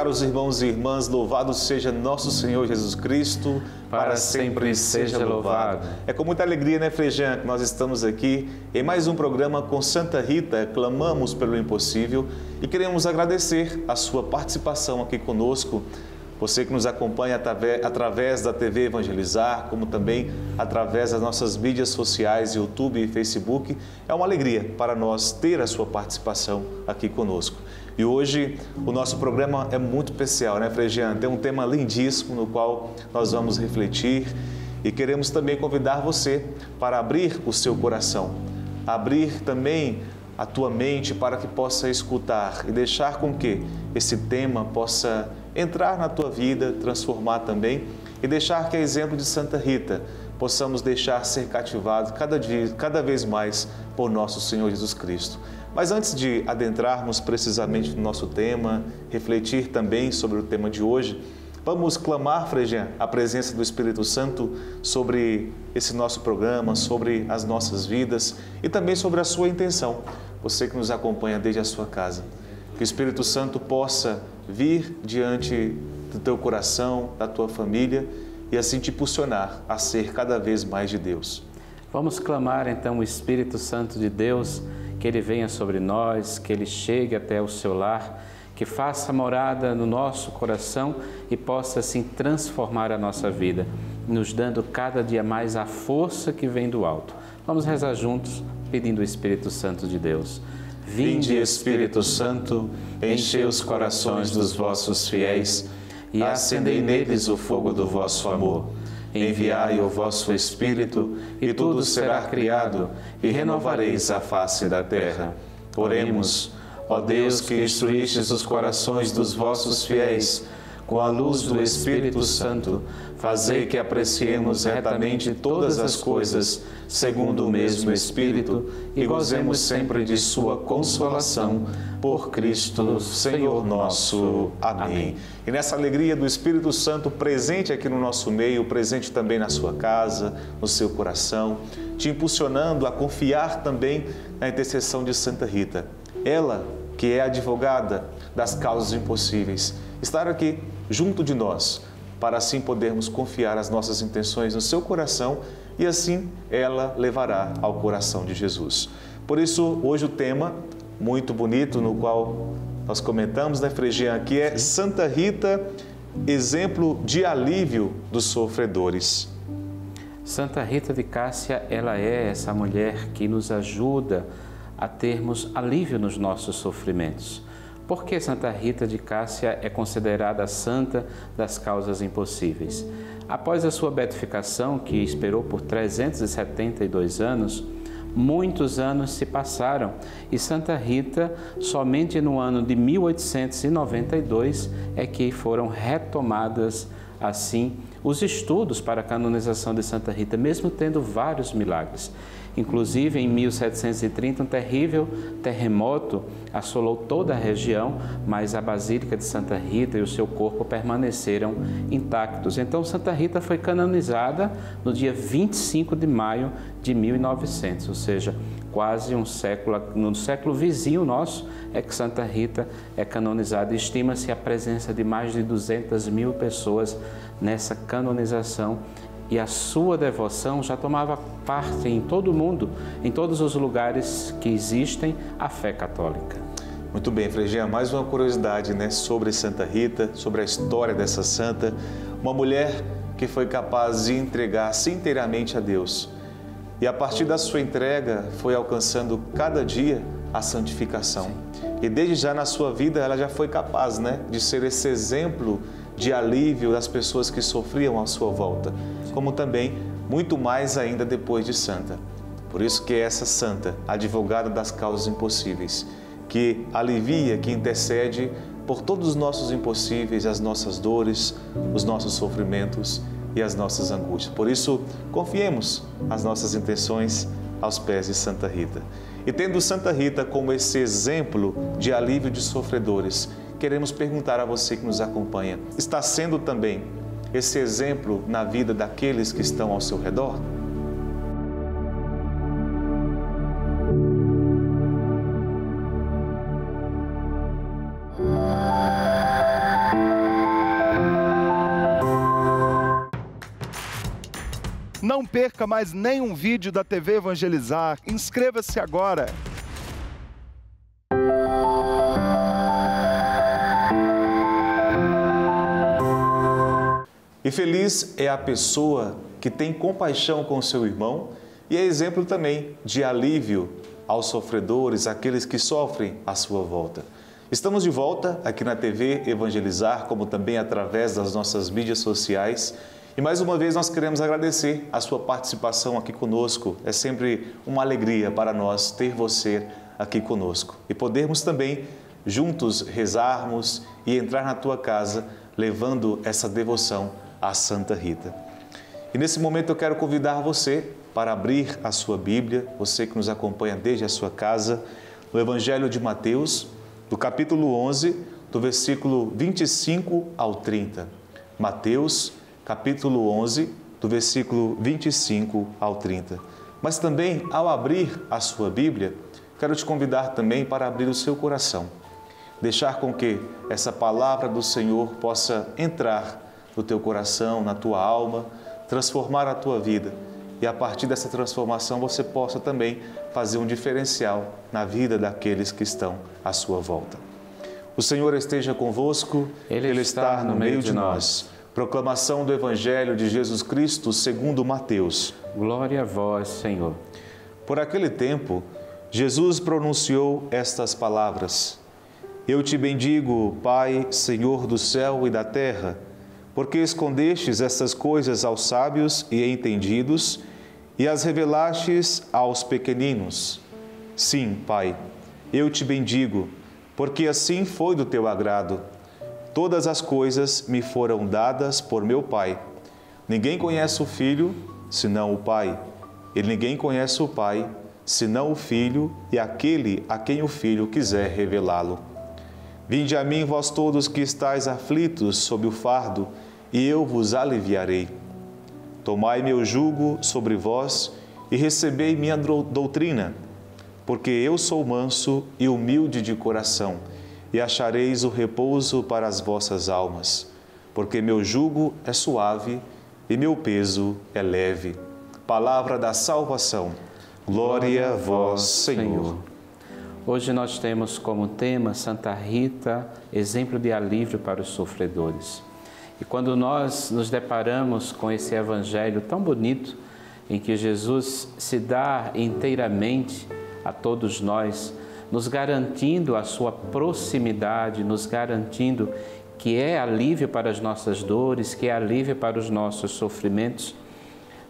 caros irmãos e irmãs, louvado seja nosso Senhor Jesus Cristo, para, para sempre, sempre seja louvado. É com muita alegria, né, Frejan, que nós estamos aqui em mais um programa com Santa Rita, clamamos pelo impossível e queremos agradecer a sua participação aqui conosco você que nos acompanha através da TV Evangelizar, como também através das nossas mídias sociais, YouTube e Facebook, é uma alegria para nós ter a sua participação aqui conosco. E hoje o nosso programa é muito especial, né, Fregian? Tem um tema lindíssimo no qual nós vamos refletir e queremos também convidar você para abrir o seu coração, abrir também a tua mente para que possa escutar e deixar com que esse tema possa entrar na tua vida, transformar também e deixar que, a exemplo de Santa Rita, possamos deixar ser cativados cada, dia, cada vez mais por nosso Senhor Jesus Cristo. Mas antes de adentrarmos precisamente no nosso tema, refletir também sobre o tema de hoje, vamos clamar, Frejan, a presença do Espírito Santo sobre esse nosso programa, sobre as nossas vidas e também sobre a sua intenção. Você que nos acompanha desde a sua casa. Que o Espírito Santo possa vir diante do teu coração, da tua família e assim te impulsionar a ser cada vez mais de Deus. Vamos clamar então o Espírito Santo de Deus, que ele venha sobre nós, que ele chegue até o seu lar, que faça morada no nosso coração e possa assim transformar a nossa vida, nos dando cada dia mais a força que vem do alto. Vamos rezar juntos, pedindo o Espírito Santo de Deus. Vinde, Espírito Santo, enchei os corações dos vossos fiéis e acendei neles o fogo do vosso amor. Enviai o vosso Espírito, e tudo será criado, e renovareis a face da terra. Oremos, ó Deus que instruístes os corações dos vossos fiéis, com a luz do Espírito Santo, fazei que apreciemos retamente todas as coisas, segundo o mesmo Espírito, e gozemos sempre de Sua consolação. Por Cristo, Senhor nosso. Amém. E nessa alegria do Espírito Santo presente aqui no nosso meio, presente também na sua casa, no seu coração, te impulsionando a confiar também na intercessão de Santa Rita. Ela, que é advogada das causas impossíveis, estar aqui junto de nós, para assim podermos confiar as nossas intenções no seu coração e assim ela levará ao coração de Jesus. Por isso, hoje o tema muito bonito no qual nós comentamos, né, Fregian, aqui é Santa Rita, exemplo de alívio dos sofredores. Santa Rita de Cássia, ela é essa mulher que nos ajuda a termos alívio nos nossos sofrimentos. Por que Santa Rita de Cássia é considerada santa das causas impossíveis? Após a sua beatificação, que esperou por 372 anos, muitos anos se passaram e Santa Rita, somente no ano de 1892, é que foram retomadas assim os estudos para a canonização de Santa Rita, mesmo tendo vários milagres. Inclusive, em 1730, um terrível terremoto assolou toda a região, mas a Basílica de Santa Rita e o seu corpo permaneceram intactos. Então, Santa Rita foi canonizada no dia 25 de maio de 1900, ou seja, quase um século, no século vizinho nosso, é que Santa Rita é canonizada. Estima-se a presença de mais de 200 mil pessoas nessa canonização e a sua devoção já tomava parte em todo o mundo, em todos os lugares que existem a fé católica. Muito bem, Fregia, mais uma curiosidade né, sobre Santa Rita, sobre a história dessa santa, uma mulher que foi capaz de entregar-se inteiramente a Deus. E a partir da sua entrega foi alcançando cada dia a santificação. Sim. E desde já na sua vida ela já foi capaz né, de ser esse exemplo de alívio das pessoas que sofriam à sua volta, como também muito mais ainda depois de santa. Por isso que é essa santa, advogada das causas impossíveis, que alivia, que intercede por todos os nossos impossíveis, as nossas dores, os nossos sofrimentos e as nossas angústias. Por isso, confiemos as nossas intenções aos pés de Santa Rita. E tendo Santa Rita como esse exemplo de alívio de sofredores, queremos perguntar a você que nos acompanha: está sendo também esse exemplo na vida daqueles que estão ao seu redor? Não perca mais nenhum vídeo da TV Evangelizar. Inscreva-se agora! E feliz é a pessoa que tem compaixão com seu irmão e é exemplo também de alívio aos sofredores, aqueles que sofrem à sua volta. Estamos de volta aqui na TV Evangelizar, como também através das nossas mídias sociais. E mais uma vez nós queremos agradecer a sua participação aqui conosco. É sempre uma alegria para nós ter você aqui conosco e podermos também juntos rezarmos e entrar na tua casa levando essa devoção à Santa Rita. E nesse momento eu quero convidar você para abrir a sua Bíblia, você que nos acompanha desde a sua casa, no Evangelho de Mateus, do capítulo 11, do versículo 25 ao 30. Mateus, capítulo 11, do versículo 25 ao 30. Mas também, ao abrir a sua Bíblia, quero te convidar também para abrir o seu coração, deixar com que essa palavra do Senhor possa entrar no teu coração, na tua alma, transformar a tua vida e a partir dessa transformação você possa também fazer um diferencial na vida daqueles que estão à sua volta. O Senhor esteja convosco, Ele, Ele está, no meio de nós. nós. Proclamação do Evangelho de Jesus Cristo segundo Mateus. Glória a vós, Senhor. Por aquele tempo, Jesus pronunciou estas palavras: Eu te bendigo, Pai, Senhor do céu e da terra porque escondestes estas coisas aos sábios e entendidos e as revelastes aos pequeninos. Sim, Pai, eu te bendigo, porque assim foi do teu agrado. Todas as coisas me foram dadas por meu Pai. Ninguém conhece o Filho senão o Pai, e ninguém conhece o Pai senão o Filho e aquele a quem o Filho quiser revelá-lo. Vinde a mim, vós todos que estáis aflitos sob o fardo, e eu vos aliviarei. Tomai meu jugo sobre vós e recebei minha doutrina, porque eu sou manso e humilde de coração, e achareis o repouso para as vossas almas, porque meu jugo é suave e meu peso é leve. Palavra da salvação. Glória a vós, Senhor. Hoje nós temos como tema Santa Rita, exemplo de alívio para os sofredores. E quando nós nos deparamos com esse evangelho tão bonito, em que Jesus se dá inteiramente a todos nós, nos garantindo a sua proximidade, nos garantindo que é alívio para as nossas dores, que é alívio para os nossos sofrimentos,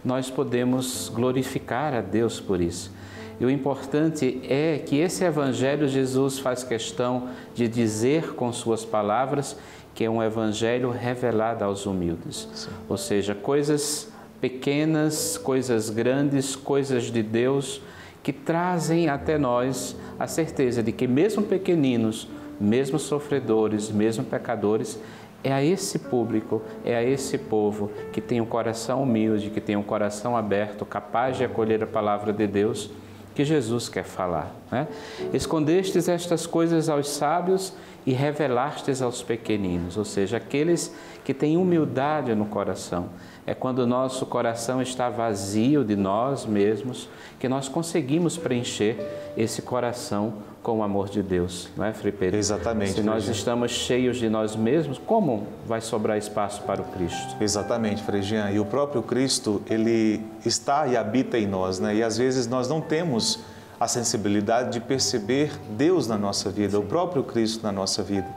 nós podemos glorificar a Deus por isso. E o importante é que esse Evangelho Jesus faz questão de dizer com suas palavras que é um Evangelho revelado aos humildes. Sim. Ou seja, coisas pequenas, coisas grandes, coisas de Deus que trazem até nós a certeza de que, mesmo pequeninos, mesmo sofredores, mesmo pecadores, é a esse público, é a esse povo que tem um coração humilde, que tem um coração aberto, capaz de acolher a palavra de Deus que Jesus quer falar. Né? Escondestes estas coisas aos sábios e revelastes aos pequeninos, ou seja, aqueles que têm humildade no coração. É quando o nosso coração está vazio de nós mesmos que nós conseguimos preencher esse coração com o amor de Deus, não é, Frei Pedro? Exatamente. Se nós estamos cheios de nós mesmos, como vai sobrar espaço para o Cristo? Exatamente, Frei Jean. E o próprio Cristo, ele está e habita em nós, né? E às vezes nós não temos a sensibilidade de perceber Deus na nossa vida, o próprio Cristo na nossa vida.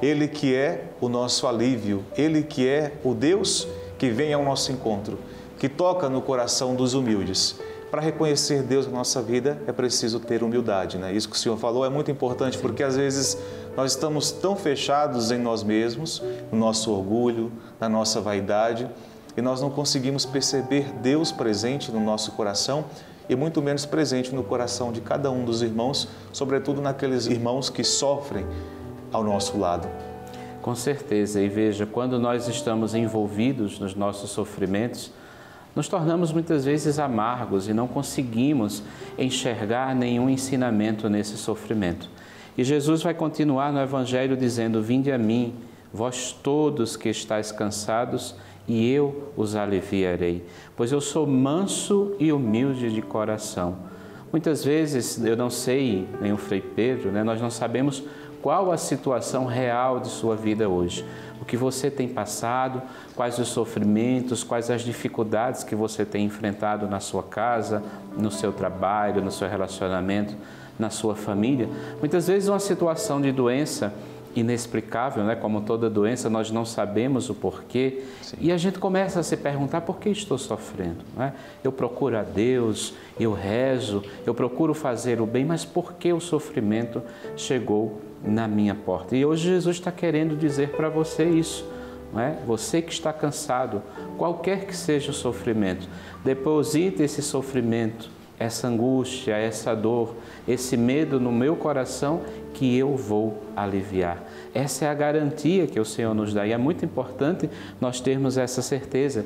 Ele que é o nosso alívio, ele que é o Deus que vem ao nosso encontro, que toca no coração dos humildes para reconhecer Deus na nossa vida é preciso ter humildade, né? Isso que o Senhor falou é muito importante porque às vezes nós estamos tão fechados em nós mesmos, no nosso orgulho, na nossa vaidade, e nós não conseguimos perceber Deus presente no nosso coração e muito menos presente no coração de cada um dos irmãos, sobretudo naqueles irmãos que sofrem ao nosso lado. Com certeza, e veja, quando nós estamos envolvidos nos nossos sofrimentos, nos tornamos muitas vezes amargos e não conseguimos enxergar nenhum ensinamento nesse sofrimento. E Jesus vai continuar no Evangelho dizendo: Vinde a mim, vós todos que estáis cansados e eu os aliviarei, pois eu sou manso e humilde de coração. Muitas vezes, eu não sei, nem o Frei Pedro, né, nós não sabemos qual a situação real de sua vida hoje. O que você tem passado, quais os sofrimentos, quais as dificuldades que você tem enfrentado na sua casa, no seu trabalho, no seu relacionamento, na sua família. Muitas vezes, uma situação de doença inexplicável, né? como toda doença, nós não sabemos o porquê. Sim. E a gente começa a se perguntar por que estou sofrendo. Né? Eu procuro a Deus, eu rezo, eu procuro fazer o bem, mas por que o sofrimento chegou na minha porta? E hoje Jesus está querendo dizer para você isso. É? Você que está cansado, qualquer que seja o sofrimento, deposite esse sofrimento essa angústia, essa dor, esse medo no meu coração que eu vou aliviar. Essa é a garantia que o Senhor nos dá e é muito importante nós termos essa certeza.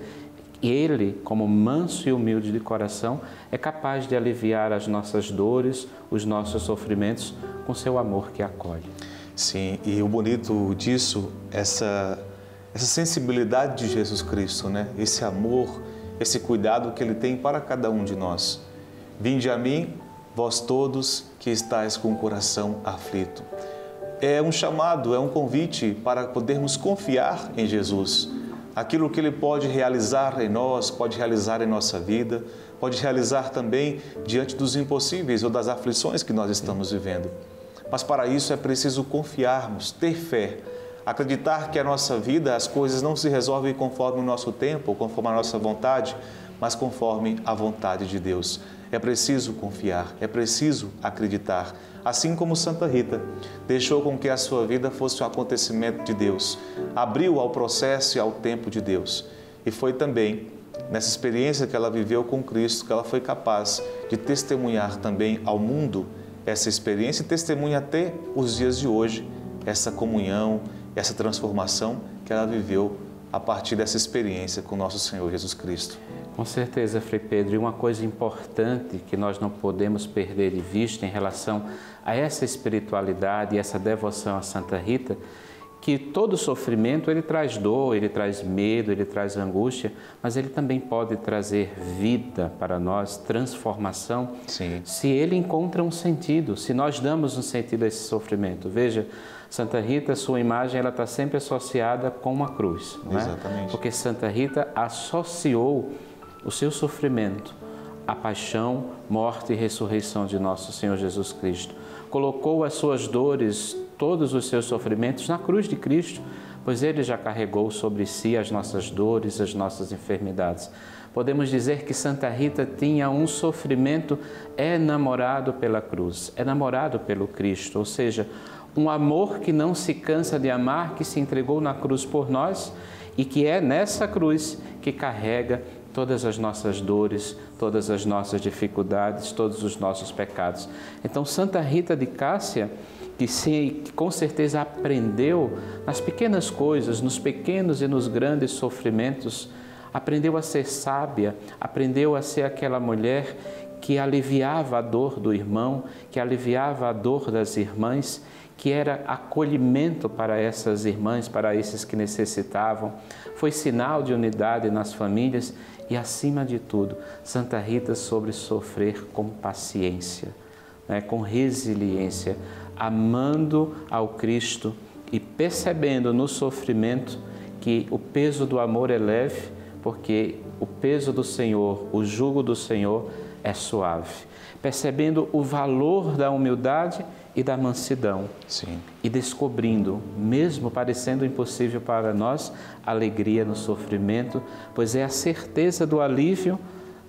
Ele, como manso e humilde de coração, é capaz de aliviar as nossas dores, os nossos sofrimentos com seu amor que acolhe. Sim, e o bonito disso, essa essa sensibilidade de Jesus Cristo, né? Esse amor, esse cuidado que ele tem para cada um de nós. Vinde a mim, vós todos que estáis com o coração aflito. É um chamado, é um convite para podermos confiar em Jesus. Aquilo que Ele pode realizar em nós, pode realizar em nossa vida, pode realizar também diante dos impossíveis ou das aflições que nós estamos vivendo. Mas para isso é preciso confiarmos, ter fé, acreditar que a nossa vida, as coisas não se resolvem conforme o nosso tempo, conforme a nossa vontade, mas conforme a vontade de Deus. É preciso confiar, é preciso acreditar. Assim como Santa Rita deixou com que a sua vida fosse um acontecimento de Deus, abriu ao processo e ao tempo de Deus. E foi também nessa experiência que ela viveu com Cristo que ela foi capaz de testemunhar também ao mundo essa experiência e testemunha até os dias de hoje essa comunhão, essa transformação que ela viveu a partir dessa experiência com nosso Senhor Jesus Cristo. Com certeza, Frei Pedro, e uma coisa importante que nós não podemos perder de vista em relação a essa espiritualidade e essa devoção a Santa Rita, que todo sofrimento ele traz dor, ele traz medo, ele traz angústia, mas ele também pode trazer vida para nós, transformação, Sim. se ele encontra um sentido, se nós damos um sentido a esse sofrimento. Veja, Santa Rita, sua imagem ela está sempre associada com uma cruz, não é? Exatamente. Porque Santa Rita associou o seu sofrimento, a paixão, morte e ressurreição de nosso Senhor Jesus Cristo. Colocou as suas dores, todos os seus sofrimentos na cruz de Cristo, pois ele já carregou sobre si as nossas dores, as nossas enfermidades. Podemos dizer que Santa Rita tinha um sofrimento enamorado pela cruz, enamorado pelo Cristo, ou seja, um amor que não se cansa de amar, que se entregou na cruz por nós e que é nessa cruz que carrega todas as nossas dores, todas as nossas dificuldades, todos os nossos pecados. Então, Santa Rita de Cássia, que, que com certeza aprendeu nas pequenas coisas, nos pequenos e nos grandes sofrimentos, aprendeu a ser sábia, aprendeu a ser aquela mulher que aliviava a dor do irmão, que aliviava a dor das irmãs, que era acolhimento para essas irmãs, para esses que necessitavam, foi sinal de unidade nas famílias e, acima de tudo, Santa Rita sobre sofrer com paciência, né, com resiliência, amando ao Cristo e percebendo no sofrimento que o peso do amor é leve, porque o peso do Senhor, o jugo do Senhor é suave. Percebendo o valor da humildade e da mansidão. Sim. E descobrindo, mesmo parecendo impossível para nós, alegria no sofrimento, pois é a certeza do alívio,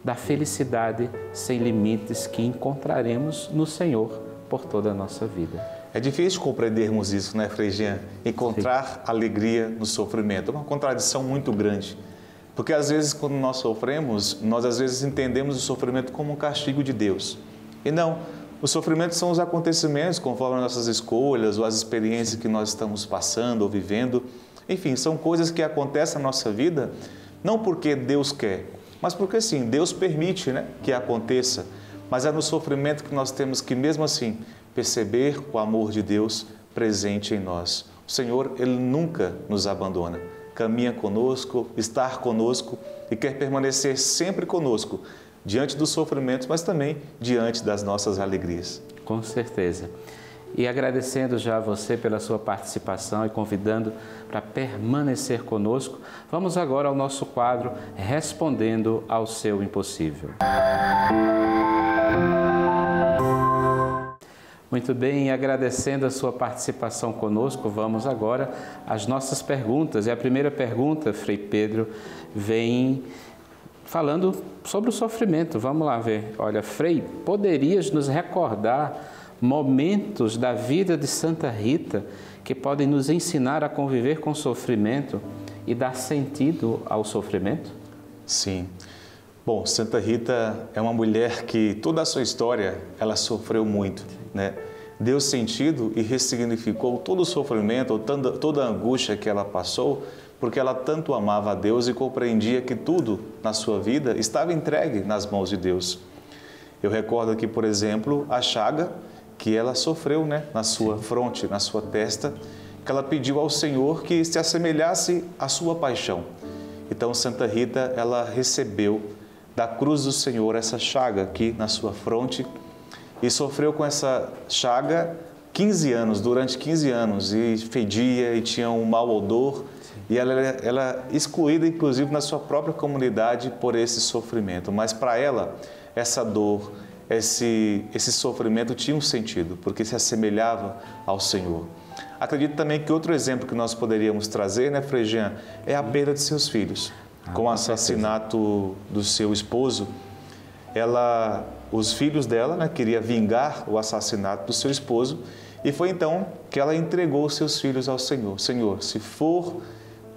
da felicidade sem limites que encontraremos no Senhor por toda a nossa vida. É difícil compreendermos isso, né, Frei Jean? Encontrar Sim. alegria no sofrimento. É uma contradição muito grande. Porque às vezes, quando nós sofremos, nós às vezes entendemos o sofrimento como um castigo de Deus. E não, os sofrimentos são os acontecimentos conforme as nossas escolhas ou as experiências que nós estamos passando ou vivendo. Enfim, são coisas que acontecem na nossa vida não porque Deus quer, mas porque sim, Deus permite né, que aconteça. Mas é no sofrimento que nós temos que, mesmo assim, perceber o amor de Deus presente em nós. O Senhor, Ele nunca nos abandona. caminha conosco, estar conosco e quer permanecer sempre conosco, diante dos sofrimentos, mas também diante das nossas alegrias. Com certeza. E agradecendo já a você pela sua participação e convidando para permanecer conosco, vamos agora ao nosso quadro Respondendo ao seu impossível. Muito bem, agradecendo a sua participação conosco, vamos agora às nossas perguntas. E a primeira pergunta, Frei Pedro, vem falando sobre o sofrimento. Vamos lá ver. Olha, Frei, poderias nos recordar momentos da vida de Santa Rita que podem nos ensinar a conviver com o sofrimento e dar sentido ao sofrimento? Sim. Bom, Santa Rita é uma mulher que toda a sua história ela sofreu muito, né? Deu sentido e ressignificou todo o sofrimento, toda a angústia que ela passou, porque ela tanto amava a Deus e compreendia que tudo na sua vida estava entregue nas mãos de Deus. Eu recordo aqui, por exemplo, a chaga que ela sofreu né, na sua fronte, na sua testa, que ela pediu ao Senhor que se assemelhasse à sua paixão. Então Santa Rita, ela recebeu da cruz do Senhor essa chaga aqui na sua fronte e sofreu com essa chaga 15 anos, durante 15 anos, e fedia e tinha um mau odor, e ela era excluída inclusive na sua própria comunidade por esse sofrimento. Mas para ela, essa dor, esse, esse sofrimento tinha um sentido, porque se assemelhava ao Senhor. Acredito também que outro exemplo que nós poderíamos trazer, né, Frejian, é a perda de seus filhos. Ah, com o assassinato do seu esposo, ela, os filhos dela né, queria vingar o assassinato do seu esposo e foi então que ela entregou seus filhos ao Senhor. Senhor, se for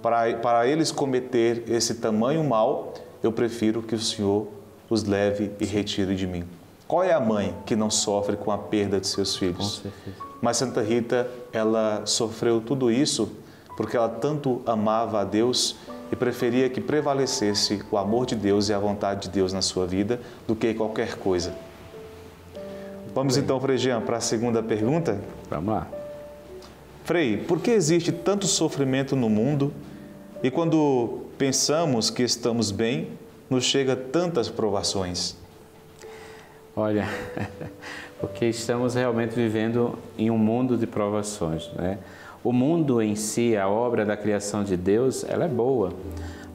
para, para eles cometer esse tamanho mal, eu prefiro que o Senhor os leve e retire de mim. Qual é a mãe que não sofre com a perda de seus filhos? Mas Santa Rita, ela sofreu tudo isso porque ela tanto amava a Deus e preferia que prevalecesse o amor de Deus e a vontade de Deus na sua vida do que qualquer coisa. Vamos então, Frei Jean, para a segunda pergunta? Vamos lá. Frei, por que existe tanto sofrimento no mundo e quando pensamos que estamos bem, nos chega tantas provações? Olha, porque estamos realmente vivendo em um mundo de provações, né? O mundo em si, a obra da criação de Deus, ela é boa,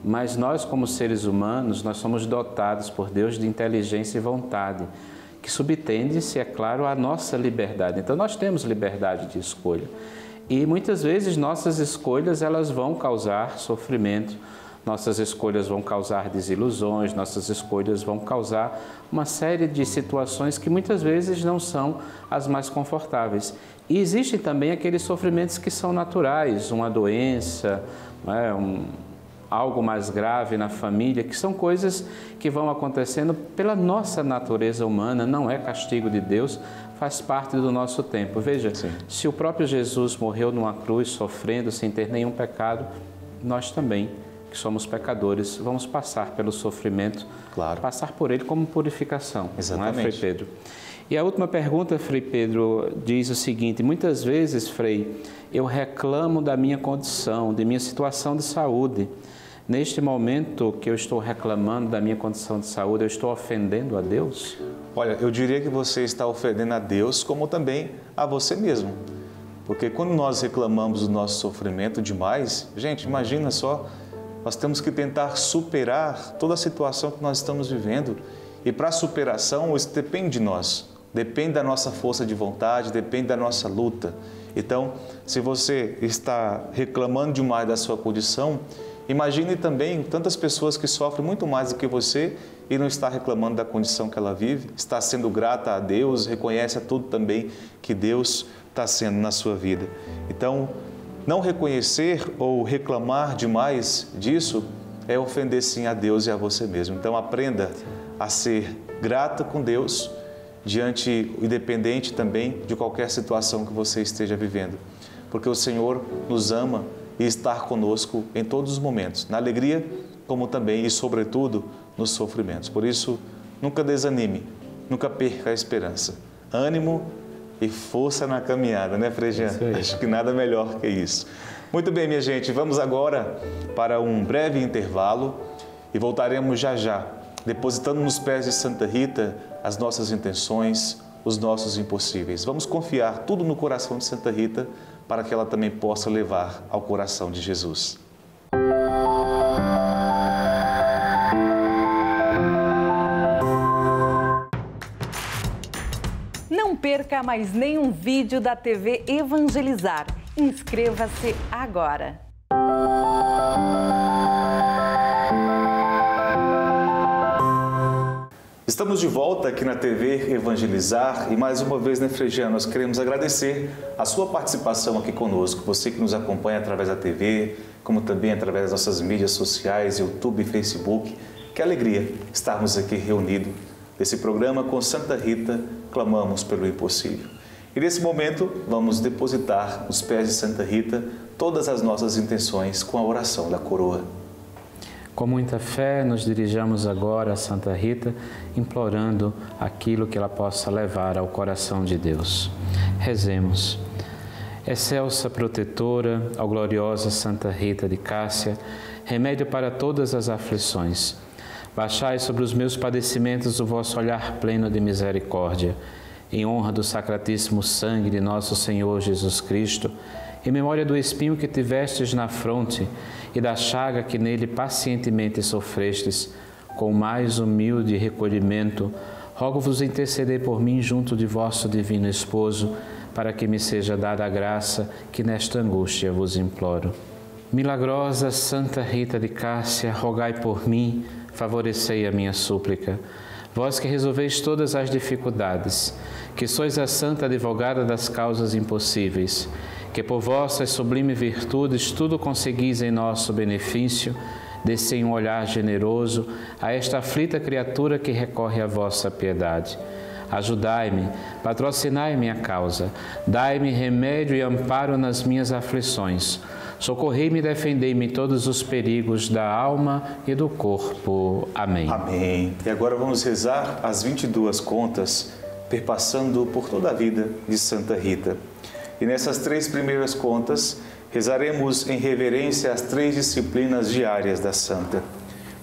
mas nós como seres humanos, nós somos dotados por Deus de inteligência e vontade, que subtende-se, é claro, à nossa liberdade. Então nós temos liberdade de escolha. E muitas vezes nossas escolhas elas vão causar sofrimento, nossas escolhas vão causar desilusões, nossas escolhas vão causar uma série de situações que muitas vezes não são as mais confortáveis. E existem também aqueles sofrimentos que são naturais, uma doença, é, um, algo mais grave na família, que são coisas que vão acontecendo pela nossa natureza humana, não é castigo de Deus, faz parte do nosso tempo. Veja, Sim. se o próprio Jesus morreu numa cruz sofrendo sem ter nenhum pecado, nós também que somos pecadores, vamos passar pelo sofrimento, claro. passar por ele como purificação, Exatamente. não é, Frei Pedro? E a última pergunta, Frei Pedro, diz o seguinte: muitas vezes, Frei, eu reclamo da minha condição, de minha situação de saúde. Neste momento que eu estou reclamando da minha condição de saúde, eu estou ofendendo a Deus? Olha, eu diria que você está ofendendo a Deus, como também a você mesmo. Porque quando nós reclamamos do nosso sofrimento demais, gente, imagina só nós temos que tentar superar toda a situação que nós estamos vivendo. E para a superação, isso depende de nós, depende da nossa força de vontade, depende da nossa luta. Então, se você está reclamando demais da sua condição, imagine também tantas pessoas que sofrem muito mais do que você e não está reclamando da condição que ela vive, está sendo grata a Deus, reconhece a tudo também que Deus está sendo na sua vida. Então, não reconhecer ou reclamar demais disso é ofender sim a Deus e a você mesmo. Então aprenda a ser grato com Deus diante, independente também de qualquer situação que você esteja vivendo. Porque o Senhor nos ama e está conosco em todos os momentos, na alegria, como também e sobretudo nos sofrimentos. Por isso, nunca desanime, nunca perca a esperança. Ânimo e força na caminhada, né, Frejian? Acho que nada melhor que isso. Muito bem, minha gente, vamos agora para um breve intervalo e voltaremos já já, depositando nos pés de Santa Rita as nossas intenções, os nossos impossíveis. Vamos confiar tudo no coração de Santa Rita para que ela também possa levar ao coração de Jesus. Perca mais nenhum vídeo da TV Evangelizar. Inscreva-se agora. Estamos de volta aqui na TV Evangelizar e mais uma vez, né, Fregiano, nós queremos agradecer a sua participação aqui conosco, você que nos acompanha através da TV, como também através das nossas mídias sociais, YouTube e Facebook. Que alegria estarmos aqui reunidos nesse programa com Santa Rita, clamamos pelo impossível. E nesse momento, vamos depositar nos pés de Santa Rita todas as nossas intenções com a oração da coroa. Com muita fé, nos dirigamos agora a Santa Rita, implorando aquilo que ela possa levar ao coração de Deus. Rezemos. Excelsa protetora, ó gloriosa Santa Rita de Cássia, remédio para todas as aflições. Baixai sobre os meus padecimentos o vosso olhar pleno de misericórdia em honra do sacratíssimo sangue de nosso Senhor Jesus Cristo, em memória do espinho que tivestes na fronte e da chaga que nele pacientemente sofrestes, com mais humilde recolhimento, rogo-vos interceder por mim junto de vosso divino esposo, para que me seja dada a graça que nesta angústia vos imploro. Milagrosa Santa Rita de Cássia, rogai por mim, favorecei a minha súplica. Vós que resolveis todas as dificuldades, que sois a santa advogada das causas impossíveis, que por vossas sublimes virtudes tudo conseguis em nosso benefício, descei um olhar generoso a esta aflita criatura que recorre à vossa piedade. Ajudai-me, patrocinai minha causa, dai-me remédio e amparo nas minhas aflições. Socorrei-me e defendei-me todos os perigos da alma e do corpo. Amém. Amém. E agora vamos rezar as 22 contas perpassando por toda a vida de Santa Rita. E nessas três primeiras contas, rezaremos em reverência às três disciplinas diárias da Santa.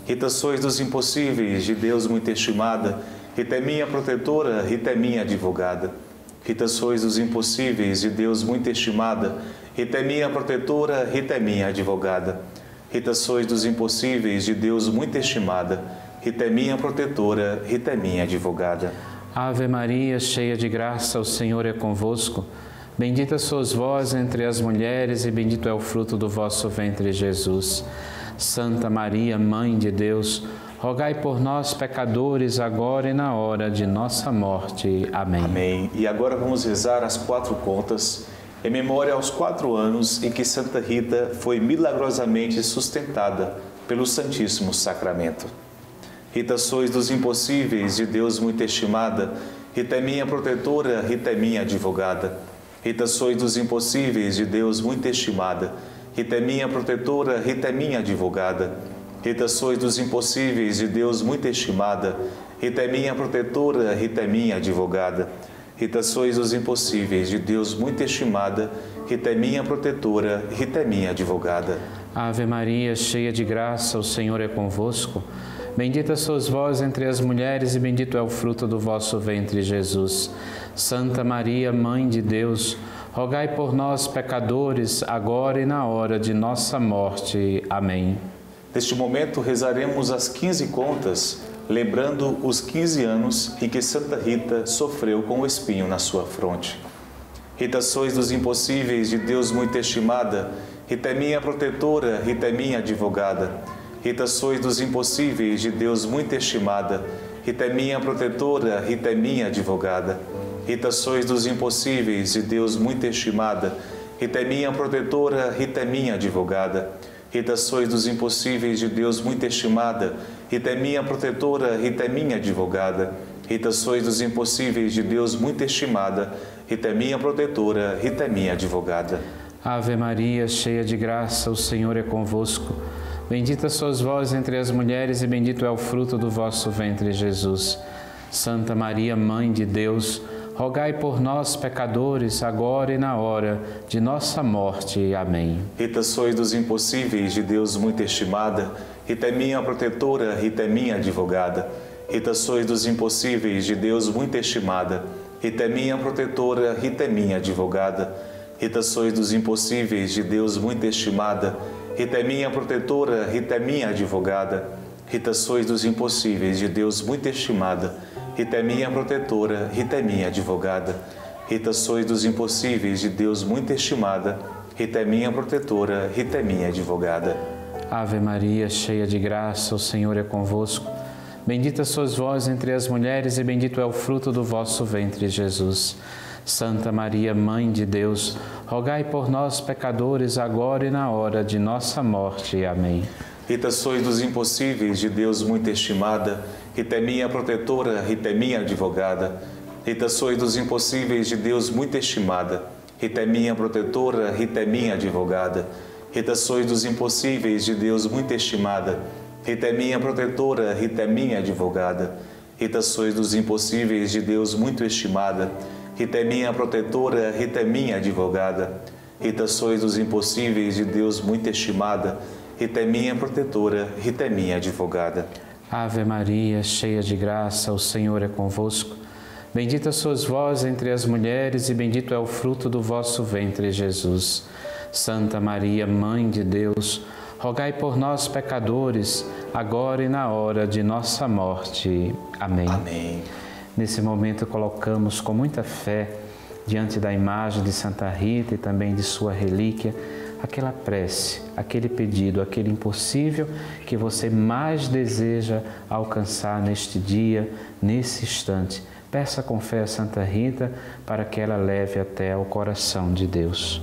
Rita, sois dos impossíveis, de Deus muito estimada, Rita é minha protetora, Rita é minha advogada. Rita, sois dos impossíveis, de Deus muito estimada, Rita é minha protetora, Rita é minha advogada. Rita, sois dos impossíveis, de Deus muito estimada, Rita é minha protetora, Rita é minha advogada. Ave Maria, cheia de graça, o Senhor é convosco. Bendita sois vós entre as mulheres, e bendito é o fruto do vosso ventre, Jesus. Santa Maria, Mãe de Deus, rogai por nós, pecadores, agora e na hora de nossa morte. Amém. Amém. E agora vamos rezar as quatro contas, em memória aos quatro anos em que Santa Rita foi milagrosamente sustentada pelo Santíssimo Sacramento. Rita, sois dos impossíveis, de Deus muito estimada. Rita é minha protetora, Rita é minha advogada. Rita, sois dos impossíveis, de Deus muito estimada. Rita é minha protetora, Rita é minha advogada. Rita, sois dos impossíveis, de Deus muito estimada. Rita é minha protetora, Rita é minha advogada. Rita, sois dos impossíveis, de Deus muito estimada. Rita é minha protetora, Rita é minha advogada. Ave Maria, cheia de graça, o Senhor é convosco. Bendita sois vós entre as mulheres, e bendito é o fruto do vosso ventre, Jesus. Santa Maria, Mãe de Deus, rogai por nós, pecadores, agora e na hora de nossa morte. Amém. Neste momento, rezaremos as 15 contas, lembrando os 15 anos em que Santa Rita sofreu com o espinho na sua fronte. Rita, sois dos impossíveis, de Deus muito estimada. Rita é minha protetora, Rita é minha advogada. Rita, sois dos impossíveis, de Deus muito estimada. Rita é minha protetora, Rita é minha advogada. Rita, sois dos impossíveis, de Deus muito estimada. Rita é minha protetora, Rita é minha advogada. Rita, sois dos impossíveis, de Deus muito estimada. Rita é minha protetora, Rita é minha advogada. Rita, sois dos impossíveis, de Deus muito estimada. Rita é minha protetora, Rita é minha advogada. Ave Maria, cheia de graça, o Senhor é convosco. Bendita sois vós entre as mulheres, e bendito é o fruto do vosso ventre, Jesus. Santa Maria, Mãe de Deus, rogai por nós, pecadores, agora e na hora de nossa morte. Amém. Rita, sois dos impossíveis de Deus muito estimada. Rita é minha protetora, Rita é minha advogada. Rita, sois dos impossíveis de Deus muito estimada. Rita é minha protetora, Rita é minha advogada. Rita, sois dos impossíveis de Deus muito estimada. Rita é minha protetora, Rita é minha advogada. Rita, sois dos impossíveis de Deus muito estimada. Rita é minha protetora, Rita é minha advogada. Rita, sois dos impossíveis de Deus muito estimada. Rita é minha protetora, Rita é minha advogada. Ave Maria, cheia de graça, o Senhor é convosco. Bendita sois vós entre as mulheres e bendito é o fruto do vosso ventre, Jesus. Santa Maria, Mãe de Deus, rogai por nós, pecadores, agora e na hora de nossa morte. Amém. Rita, sois dos impossíveis de Deus muito estimada. Rita é minha protetora, Rita é minha advogada. Rita, sois dos impossíveis de Deus muito estimada. Rita é minha protetora, Rita é minha advogada. Rita, sois dos impossíveis de Deus muito estimada. Rita é minha protetora, Rita é minha advogada. Rita, sois dos impossíveis de Deus muito estimada. Rita é minha protetora, Rita é minha advogada. Rita, sois dos impossíveis de Deus muito estimada. Rita é minha protetora, Rita é minha advogada. Ave Maria, cheia de graça, o Senhor é convosco. Bendita sois vós entre as mulheres, e bendito é o fruto do vosso ventre, Jesus. Santa Maria, Mãe de Deus, rogai por nós, pecadores, agora e na hora de nossa morte. Amém. Amém. Nesse momento, colocamos com muita fé diante da imagem de Santa Rita e também de sua relíquia aquela prece, aquele pedido, aquele impossível que você mais deseja alcançar neste dia, nesse instante. Peça com fé a Santa Rita para que ela leve até o coração de Deus.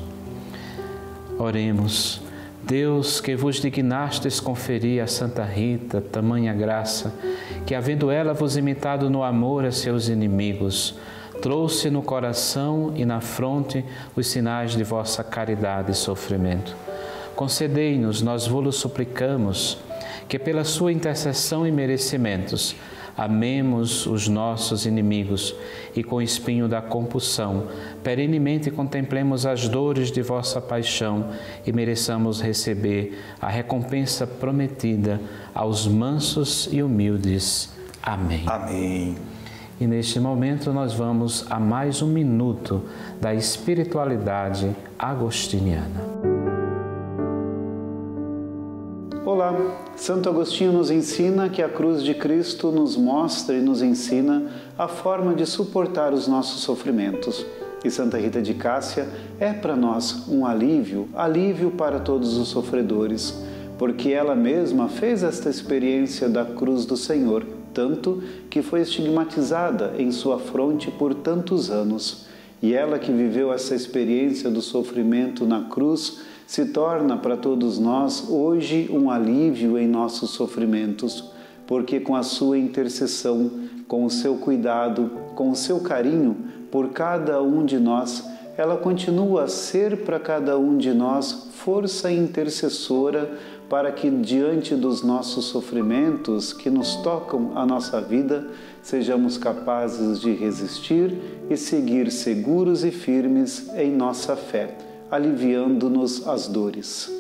Oremos. Deus, que vos dignastes conferir a Santa Rita tamanha graça, que havendo ela vos imitado no amor a seus inimigos, trouxe no coração e na fronte os sinais de vossa caridade e sofrimento. Concedei-nos, nós vos suplicamos, que pela sua intercessão e merecimentos, amemos os nossos inimigos e com o espinho da compulsão, perenemente contemplemos as dores de vossa paixão e mereçamos receber a recompensa prometida aos mansos e humildes. Amém. Amém. E neste momento nós vamos a mais um minuto da espiritualidade agostiniana. Olá, Santo Agostinho nos ensina que a cruz de Cristo nos mostra e nos ensina a forma de suportar os nossos sofrimentos. E Santa Rita de Cássia é para nós um alívio, alívio para todos os sofredores, porque ela mesma fez esta experiência da cruz do Senhor tanto que foi estigmatizada em sua fronte por tantos anos. E ela que viveu essa experiência do sofrimento na cruz se torna para todos nós hoje um alívio em nossos sofrimentos, porque com a sua intercessão, com o seu cuidado, com o seu carinho por cada um de nós, ela continua a ser para cada um de nós força intercessora para que, diante dos nossos sofrimentos que nos tocam a nossa vida, sejamos capazes de resistir e seguir seguros e firmes em nossa fé, aliviando-nos as dores.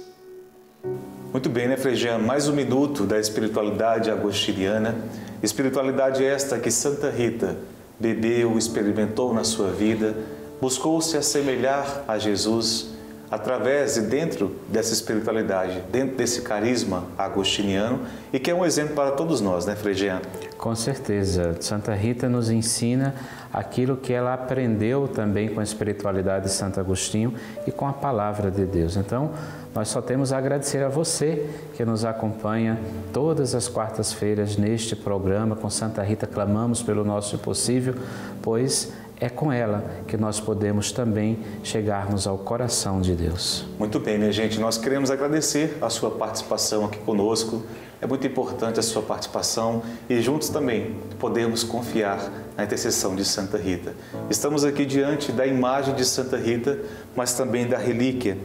Muito bem, né, Frejan? Mais um minuto da espiritualidade agostiniana. Espiritualidade esta que Santa Rita bebeu, experimentou na sua vida, buscou se assemelhar a Jesus através e dentro dessa espiritualidade, dentro desse carisma agostiniano e que é um exemplo para todos nós, né, Frei Jean? Com certeza. Santa Rita nos ensina aquilo que ela aprendeu também com a espiritualidade de Santo Agostinho e com a palavra de Deus. Então, nós só temos a agradecer a você que nos acompanha todas as quartas-feiras neste programa. Com Santa Rita clamamos pelo nosso impossível, pois é com ela que nós podemos também chegarmos ao coração de Deus. Muito bem, minha gente, nós queremos agradecer a sua participação aqui conosco. É muito importante a sua participação e juntos também podemos confiar na intercessão de Santa Rita. Estamos aqui diante da imagem de Santa Rita, mas também da relíquia.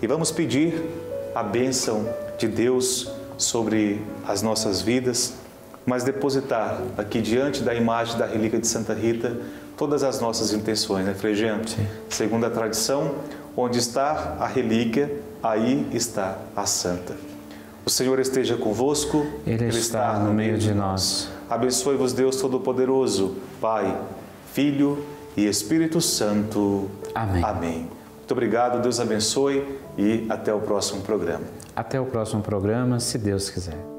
E vamos pedir a bênção de Deus sobre as nossas vidas, mas depositar aqui diante da imagem da relíquia de Santa Rita todas as nossas intenções, né, Frei Jean? Segundo a tradição, onde está a relíquia, aí está a santa. O Senhor esteja convosco. Ele, Ele está, está no meio de nós. Abençoe-vos Deus Todo-Poderoso, Pai, Filho e Espírito Santo. Amém. Amém. Muito obrigado, Deus abençoe e até o próximo programa. Até o próximo programa, se Deus quiser.